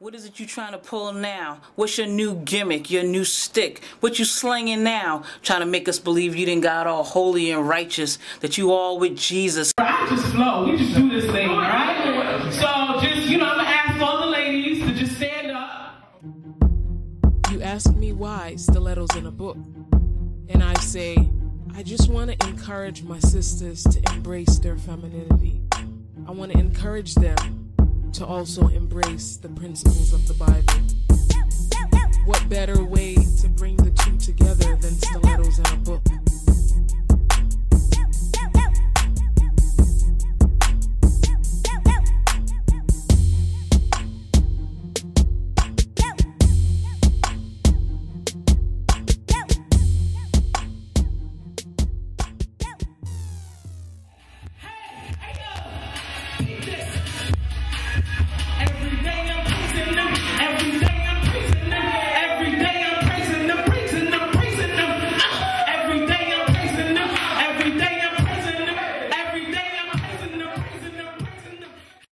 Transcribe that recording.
What is it you trying to pull now? What's your new gimmick, your new stick? What you slinging now? Trying to make us believe you didn't got all holy and righteous, that you all with Jesus. I just flow. We just do this thing, all right? So just, you know, I'm gonna ask all the ladies to just stand up. You ask me why Stilettos and a Book, and I say, I just want to encourage my sisters to embrace their femininity. I want to encourage them to also embrace the principles of the Bible. What better way to bring the two together than Stilettos and a Book?